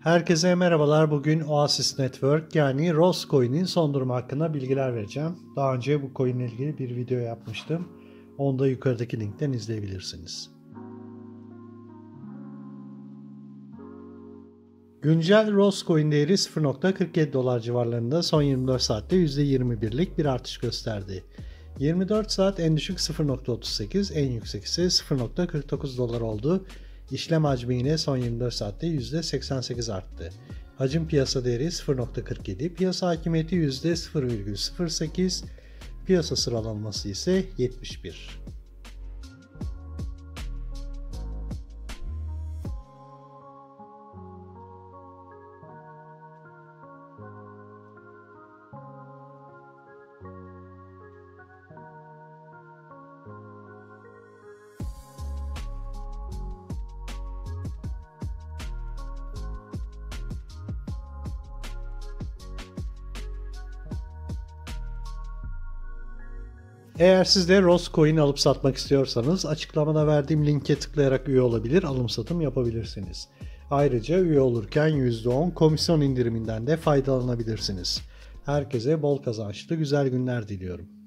Herkese merhabalar. Bugün Oasis Network yani Roscoin'in son durumu hakkında bilgiler vereceğim. Daha önce bu coin ile ilgili bir video yapmıştım. Onu da yukarıdaki linkten izleyebilirsiniz. Güncel Roscoin değeri 0.47 dolar civarlarında son 24 saatte %21'lik bir artış gösterdi. 24 saat en düşük 0.38, en yüksek ise 0.49 dolar oldu. İşlem hacmi yine son 24 saatte %88 arttı. Hacim piyasa değeri 0.47, piyasa hakimiyeti %0,08, piyasa sıralaması ise 71. Eğer siz de Roscoin alıp satmak istiyorsanız açıklamada verdiğim linke tıklayarak üye olabilir, alım satım yapabilirsiniz. Ayrıca üye olurken %10 komisyon indiriminden de faydalanabilirsiniz. Herkese bol kazançlı güzel günler diliyorum.